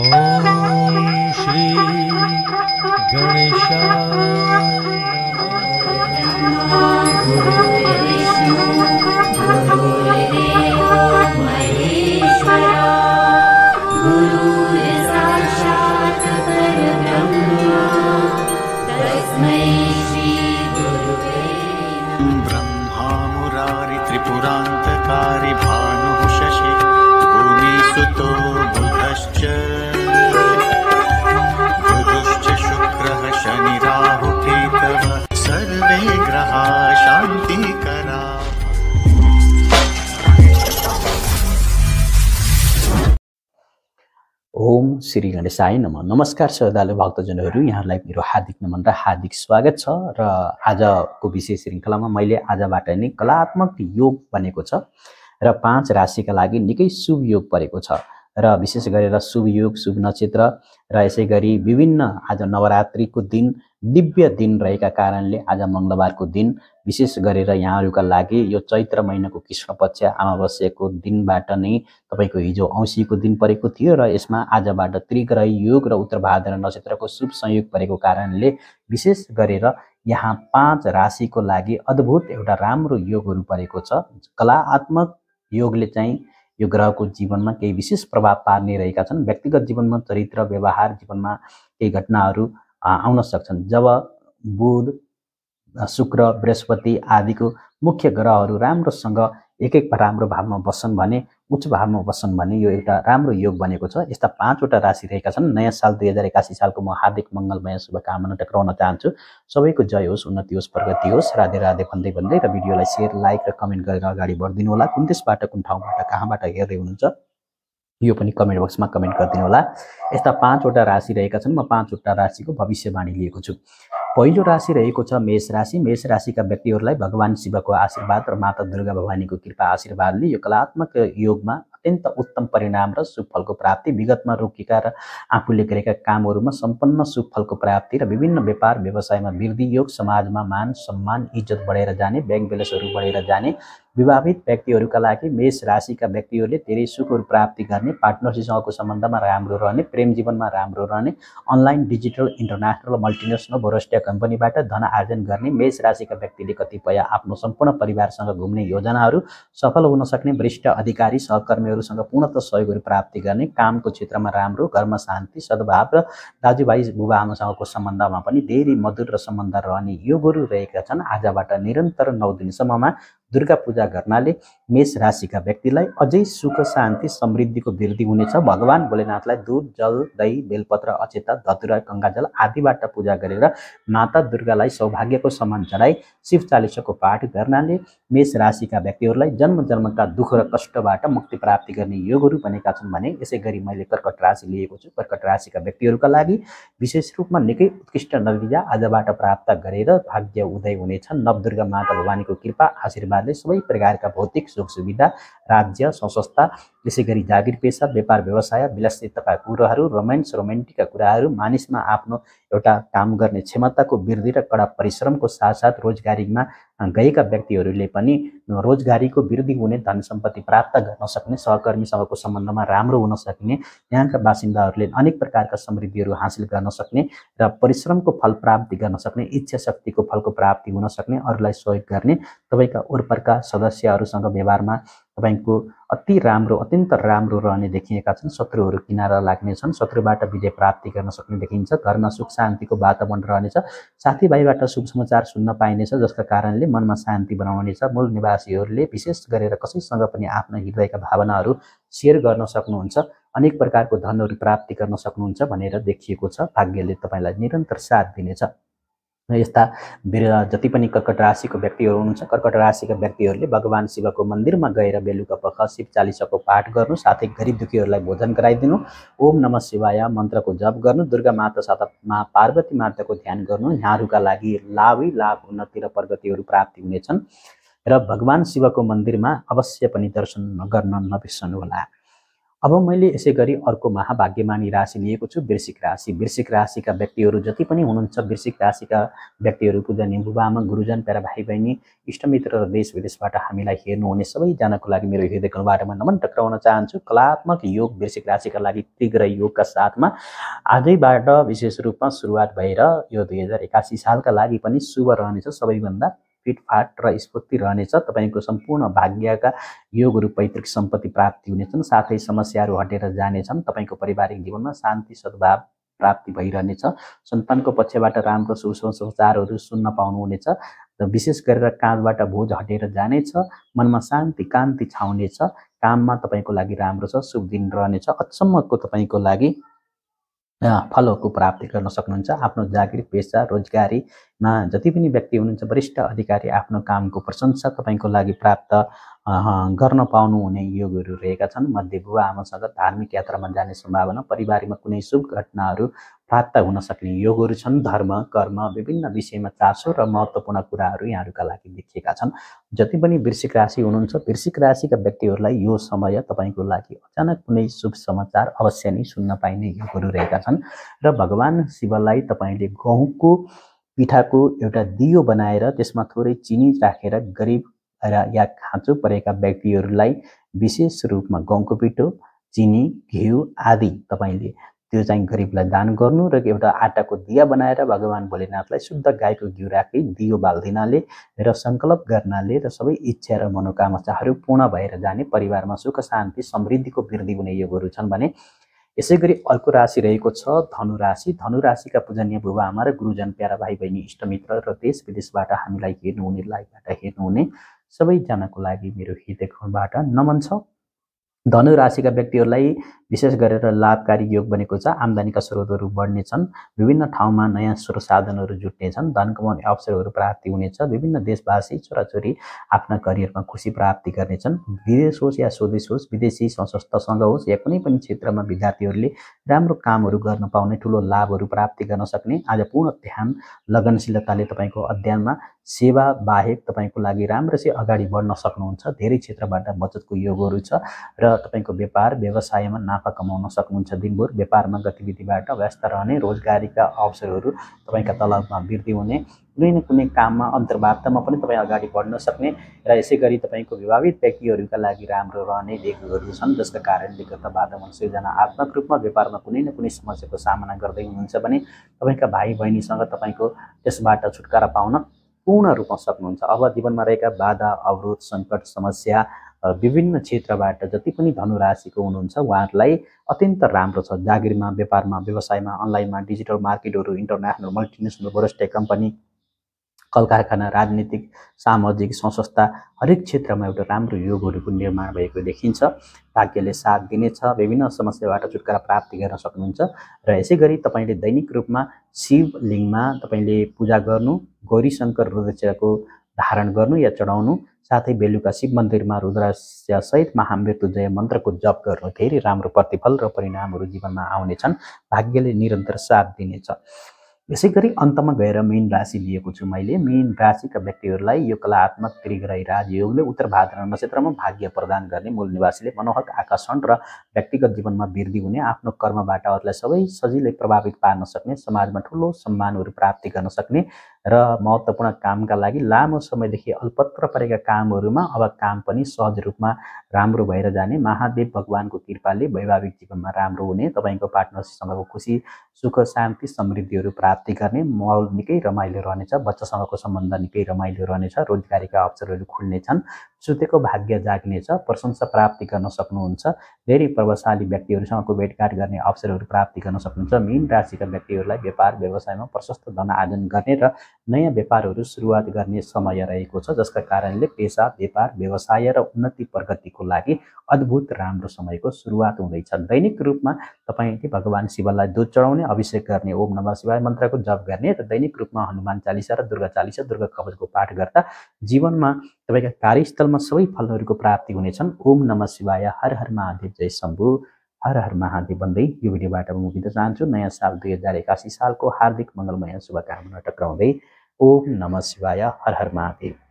ॐ श्री गणेशाय शान्तिकरा ओम श्री गणेशाय नम। नमस्कार श्रद्धालु भक्तजनहरू यहाँलाई मेरो हार्दिक नमन र हार्दिक स्वागत छ र आजको विशेष श्रृङ्खलामा मैले आजबाट नै कलात्मक योग बनेको छ र पाँच राशिका लागि निकै शुभ योग परेको छ। र विशेष गरेर शुभ योग शुभ नक्षत्र र यसै गरी विभिन्न आज नवरात्रिको दिन दिव्य दिन रहेका कारणले आज मङ्गलबारको दिन विशेष गरेर यहाँहरूका लागि यो चैत्र महिनाको कृष्ण पक्ष अमावस्याको दिनबाट नै तपाईँको हिजो औँसीको दिन परेको थियो र यसमा आजबाट त्रिग्रह योग र उत्तर भाद्र नक्षत्रको शुभ संयोग परेको कारणले विशेष गरेर यहाँ पाँच राशिको लागि अद्भुत एउटा राम्रो योगहरू परेको छ। कलात्मक योगले चाहिँ यो ग्रहको जीवनमा केही विशेष प्रभाव पार्ने रहेका छन्। व्यक्तिगत जीवनमा चरित्र व्यवहार जीवनमा केही घटनाहरू आउन सक्छन्। जब बुध शुक्र बृहस्पति आदिको मुख्य ग्रहहरू राम्रोसँग एक एक राम्रो भावमा बस्छन् भने उच्च भावमा बस्छन् भने यो एउटा राम्रो योग बनेको छ। यस्ता पाँचवटा राशि रहेका छन्। नयाँ साल दुई हजार एकासी सालको म हार्दिक मङ्गलमय शुभकामना टक्राउन चाहन्छु। सबैको जय होस् उन्नति होस् प्रगति होस्। राधे राधे भन्दै भन्दै र भिडियोलाई सेयर लाइक र कमेन्ट गरेर अगाडि बढिदिनु होला। कुन देशबाट कुन ठाउँबाट कहाँबाट हेर्दै हुनुहुन्छ? यो पनि कमेन्ट बक्समा कमेन्ट गरिदिनु होला। यस्ता पाँचवटा राशि रहेका छन् म पाँचवटा राशिको भविष्यवाणी लिएको छु। पहिलो राशि रहेको छ मेष राशि। मेष राशिका व्यक्तिहरूलाई भगवान् शिवको आशीर्वाद र माता दुर्गा भवानीको कृपा आशीर्वादले यो कलात्मक योगमा अत्यन्त उत्तम परिणाम र शुभ फलको प्राप्ति विगतमा रोकिएका र आफूले गरेका कामहरूमा सम्पन्न शुभ फलको प्राप्ति र विभिन्न व्यापार व्यवसायमा वृद्धि योग समाजमा मान सम्मान इज्जत बढेर जाने ब्याङ्क ब्यालेन्सहरू बढेर जाने विवाहित व्यक्तिहरूका लागि मेष राशिका व्यक्तिहरूले धेरै सुखहरू प्राप्ति गर्ने पार्टनरसिपसँगको सम्बन्धमा राम्रो रहने प्रेम जीवनमा राम्रो रहने अनलाइन डिजिटल इन्टरनेसनल मल्टिनेसनल बहुराष्ट्रिय कम्पनीबाट धन आर्जन गर्ने मेष राशिका व्यक्तिले कतिपय आफ्नो सम्पूर्ण परिवारसँग घुम्ने योजनाहरू सफल हुन सक्ने वरिष्ठ अधिकारी सहकर्मीहरूसँग पूर्णतः सहयोगहरू प्राप्ति गर्ने कामको क्षेत्रमा राम्रो घरमा शान्ति सद्भाव र दाजुभाइ बुबाआमासँगको सम्बन्धमा पनि धेरै मधुर र सम्बन्ध रहने योगहरू रहेका छन्। आजबाट निरन्तर नौ दिनसम्ममा दुर्गा पूजा गर्नाले मेष राशिका व्यक्तिलाई अझै सुख शान्ति समृद्धिको वृद्धि हुनेछ। भगवान् भोलेनाथलाई दुध जल दही बेलपत्र अक्षता धतुरा गङ्गाजल आदिबाट पूजा गरेर माता दुर्गालाई सौभाग्यको सम्मान चढाई शिव चालिसाको पाठ गर्नाले मेष राशिका व्यक्तिहरूलाई जन्म जन्मका दुःख र कष्टबाट मुक्ति प्राप्ति गर्ने योगहरू बनेका छन् भने यसै गरी मैले कर्कट राशि लिएको छु। कर्कट राशिका व्यक्तिहरूका लागि विशेष रूपमा निकै उत्कृष्ट नतिजा आजबाट प्राप्त गरेर भाग्य उदय हुनेछ नवदुर्गा माता भवानीको कृपा आशीर्वादले सबै प्रकारका भौतिक सुख सुविधा राज्य सशस्ता यसै गरी जागिर पेसा व्यापार व्यवसाय विलासितका कुराहरू रोमान्स रोमान्टिकका कुराहरू मानिसमा आफ्नो एउटा काम गर्ने क्षमताको वृद्धि र कडा परिश्रमको साथसाथ रोजगारीमा गएका व्यक्तिहरूले पनि रोजगारीको वृद्धि हुने धन सम्पत्ति प्राप्त गर्न सक्ने सहकर्मीसँगको सम्बन्धमा राम्रो हुन सक्ने यहाँका बासिन्दाहरूले अनेक प्रकारका समृद्धिहरू हासिल गर्न सक्ने र परिश्रमको फल प्राप्ति गर्न सक्ने इच्छा शक्तिको फलको प्राप्ति हुन सक्ने अरूलाई सहयोग गर्ने तपाईँका वरपरका सदस्यहरूसँग व्यवहारमा तपाईँको अति राम्रो अत्यन्त राम्रो रहने देखिएका छन् शत्रुहरू किनारा लाग्नेछन् शत्रुबाट विजय प्राप्ति गर्न सक्ने देखिन्छ घरमा सुख शान्तिको वातावरण रहनेछ साथीभाइबाट शुभ समाचार सुन्न पाइनेछ जसका कारणले मनमा शान्ति बनाउनेछ मूल निवासीहरूले विशेष गरेर कसैसँग पनि आफ्नो हृदयका भावनाहरू सेयर गर्न सक्नुहुन्छ अनेक प्रकारको धनहरू प्राप्ति गर्न सक्नुहुन्छ भनेर देखिएको छ भाग्यले तपाईँलाई निरन्तर साथ दिनेछ। यस्ता जति पनि कर्कट राशिको व्यक्तिहरू हुनुहुन्छ कर्कट राशिका व्यक्तिहरूले भगवान् शिवको मन्दिरमा गएर बेलुका पख शिव चालिसाको पाठ गर्नु साथै गरिब दुःखीहरूलाई भोजन गराइदिनु ओम नमः शिवाय मन्त्रको जप गर्नु दुर्गा माता साथ मा पार्वती माताको ध्यान गर्नु यहाँहरूका लागि लाभै लाभ उन्नति र प्रगतिहरू प्राप्ति हुनेछन् र भगवान् शिवको मन्दिरमा अवश्य पनि दर्शन गर्न नबिर्सनुहोला। अब मैले यसै गरी अर्को महाभाग्यमानी राशि लिएको छु वृश्चिक राशि। वृश्चिक राशिका व्यक्तिहरू जति पनि हुनुहुन्छ वृश्चिक राशिका व्यक्तिहरू पूजनीय बुबाआमा गुरुजन प्यारा भाइ बहिनी इष्टमित्र र देश विदेशबाट हामीलाई हेर्नुहुने सबैजनाको लागि मेरो हृदयकोबाट म नमन टक्राउन चाहन्छु। कलात्मक योग वृश्चिक राशिका लागि तीव्र योगका साथमा आजैबाट विशेष रूपमा सुरुवात भएर यो दुई हजार एकासी सालका लागि पनि शुभ रहनेछ सबैभन्दा। फिटफाट र स्फूर्ति रहनेछ। तपाईँको सम्पूर्ण भाग्यका योगहरू पैतृक सम्पत्ति प्राप्ति हुनेछन्। साथै समस्याहरू हटेर जानेछन्। तपाईँको पारिवारिक जीवनमा शान्ति सद्भाव प्राप्ति भइरहनेछ। सन्तानको पक्षबाट राम्रो सुसमाचारहरू सुन्न पाउनुहुनेछ र विशेष गरेर काँधबाट भोज हटेर जानेछ। मनमा शान्ति कान्ति छाउनेछ। काममा तपाईँको लागि राम्रो छ। शुभ दिन रहनेछ। अचम्मको तपाईँको लागि फलको प्राप्ति गर्न सक्नुहुन्छ। आफ्नो जागिर पेसा रोजगारीमा जति पनि व्यक्ति हुनुहुन्छ वरिष्ठ अधिकारी आफ्नो कामको प्रशंसा तपाईँको लागि प्राप्त गर्न पाउनुहुने योगहरू रहेका छन्। मध्ये बुवा आमासँग धार्मिक यात्रामा जाने सम्भावना परिवारमा कुनै शुभ घटनाहरू प्राप्त हुन सक्ने योगहरू छन्। धर्म कर्म विभिन्न विषयमा चासो र महत्त्वपूर्ण कुराहरू यहाँहरूका लागि देखिएका छन्। जति पनि वृश्चिक राशि हुनुहुन्छ वृश्चिक राशिका व्यक्तिहरूलाई यो समय तपाईँको लागि अचानक कुनै शुभ समाचार अवश्य नै सुन्न पाइने योगहरू रहेका छन् र भगवान् शिवलाई तपाईँले गहुँको पिठाको एउटा दियो बनाएर त्यसमा थोरै चिनी राखेर गरिब र या खाँचो परेका व्यक्तिहरूलाई विशेष रूपमा गहुँको पिठो चिनी घिउ आदि तपाईँले त्यो चाहिँ गरिबलाई दान गर्नु र एउटा आँटाको दिया बनाएर भगवान् भोलेनाथलाई शुद्ध गाईको घिउ राखी दियो बालिदिनाले र सङ्कल्प गर्नाले र सबै इच्छा र मनोकामनाहरू पूर्ण भएर जाने परिवारमा सुख शान्ति समृद्धिको वृद्धि हुने योगहरू छन् भने यसै गरी अर्को राशि रहेको छ धनुराशि धनुराशिका पूजनीय बुबा आमा र गुरुजन प्यारा भाइ बहिनी इष्टमित्र र देश विदेशबाट हामीलाई हेर्नुहुने लाइभबाट हेर्नुहुने सबैजनाको लागि मेरो हृदयबाट नमन छ। धनु राशिका व्यक्तिहरूलाई विशेष गरेर लाभकारी योग बनेको छ आम्दानीका स्रोतहरू बढ्नेछन् विभिन्न ठाउँमा नयाँ स्रोत साधनहरू जुट्नेछन् धन कमाउने अवसरहरू प्राप्ति हुनेछ विभिन्न देशवासी छोराछोरी आफ्ना करियरमा खुसी प्राप्ति गर्नेछन् विदेश होस् या स्वदेश होस् विदेशी संस्थासँग होस् या कुनै पनि क्षेत्रमा विद्यार्थीहरूले राम्रो कामहरू गर्न पाउने ठुलो लाभहरू प्राप्ति गर्न सक्ने आज पूर्ण ध्यान लगनशीलताले तपाईँको अध्ययनमा सेवा बाहेक तपाईँको लागि राम्रोसित अगाडि बढ्न सक्नुहुन्छ। धेरै क्षेत्रबाट बचतको योगहरू छ र तपाईँको व्यापार व्यवसायमा नाफा कमाउन सक्नुहुन्छ। दिनभर व्यापारमा गतिविधिबाट व्यस्त रहने रोजगारीका अवसरहरू तपाईँका तलबमा वृद्धि हुने कुनै न कुनै काममा अन्तर्वार्तामा पनि तपाईँ अगाडि बढ्न सक्ने र यसै गरी तपाईँको विभावित व्यक्तिहरूका लागि राम्रो रहने लेखहरू छन् जसका कारणले गर्दा वातावरण सृजना आत्मक रूपमा व्यापारमा कुनै न कुनै समस्याको सामना गर्दै हुनुहुन्छ भने तपाईँका भाइ बहिनीसँग तपाईँको त्यसबाट छुटकारा पाउन पूर्ण रूपमा सक्नुहुन्छ। अब जीवनमा रहेका बाधा अवरोध सङ्कट समस्या विभिन्न क्षेत्रबाट जति पनि धनुराशिको हुनुहुन्छ उहाँहरूलाई अत्यन्त राम्रो छ। जागिरमा व्यापारमा व्यवसायमा अनलाइनमा डिजिटल मार्केटहरू इन्टरनेसनल मल्टिनेसनल वरिष्ठ कम्पनी कल कारखाना राजनीतिक सामाजिक संस्था हरेक क्षेत्रमा एउटा राम्रो योगहरूको निर्माण भएको देखिन्छ। भाग्यले साथ दिनेछ विभिन्न समस्याबाट छुटकारा प्राप्ति गर्न सक्नुहुन्छ र यसै गरी तपाईँले दैनिक रूपमा शिवलिङ्गमा तपाईँले पूजा गर्नु गौरीशङ्कर रुद्रचको धारण गर्नु या चढाउनु साथै बेलुका शिव मन्दिरमा रुद्रासहित महामृत्युजय मन्त्रको जप गर्नु धेरै राम्रो प्रतिफल र परिणामहरू जीवनमा आउनेछन्। भाग्यले निरन्तर साथ दिनेछ। यसै गरी अन्तमा गएर मेन राशि लिएको छु मैले। मेन राशिका व्यक्तिहरूलाई यो कलात्मक त्रिग्रही राजयोगले उत्तर भाद्र नक्षत्रमा भाग्य प्रदान गर्ने मूल निवासीले मनोहक आकर्षण र व्यक्तिगत जीवनमा वृद्धि हुने आफ्नो कर्मबाट अरूलाई सबै सजिलै प्रभावित पार्न सक्ने समाजमा ठुलो सम्मानहरू प्राप्ति गर्न सक्ने र महत्त्वपूर्ण कामका लागि लामो समयदेखि अल्पत्र परेका कामहरूमा अब काम पनि सहज रूपमा राम्रो भएर जाने महादेव भगवान्को कृपाले वैवाहिक जीवनमा राम्रो हुने तपाईँको पार्टनरसँगको खुसी सुख शान्ति समृद्धिहरू प्राप्ति गर्ने माहौल निकै रमाइलो रहनेछ बच्चासँगको सम्बन्ध निकै रमाइलो रहनेछ रोजगारीका अवसरहरू खुल्नेछन्। सुतेको भाग्य जाग्नेछ प्रशंसा प्राप्ति गर्न सक्नुहुन्छ धेरै प्रभावशाली व्यक्तिहरूसँगको भेटघाट गर्ने अवसरहरू प्राप्ति गर्न सक्नुहुन्छ मीन राशिका व्यक्तिहरूलाई व्यापार व्यवसायमा प्रशस्त धन आर्जन गर्ने र नयाँ व्यापारहरू सुरुवात गर्ने समय रहेको छ जसका कारणले पेसा व्यापार व्यवसाय र उन्नति प्रगतिको लागि अद्भुत राम्रो समयको सुरुवात हुँदैछ दैनिक रूपमा तपाईँले भगवान् शिवलाई दुध चढाउने अभिषेक गर्ने ओम नमः शिवाय मन्त्रको जप गर्ने र दैनिक रूपमा हनुमान चालिसा र दुर्गा चालिसा दुर्गा कवचको पाठ गर्दा जीवनमा तपाईँका सबै फलहरूको प्राप्ति हुनेछन्। ओम नमः शिवाय हर हर महादेव जय शम्भु। हर हर महादेव भन्दै यो भिडियोबाट म बित्न चाहन्छु। नयाँ साल दुई हजार एकासी सालको हार्दिक मङ्गलमय शुभकामना टक्राउँदै ओम नमः शिवाय हर हर महादेव।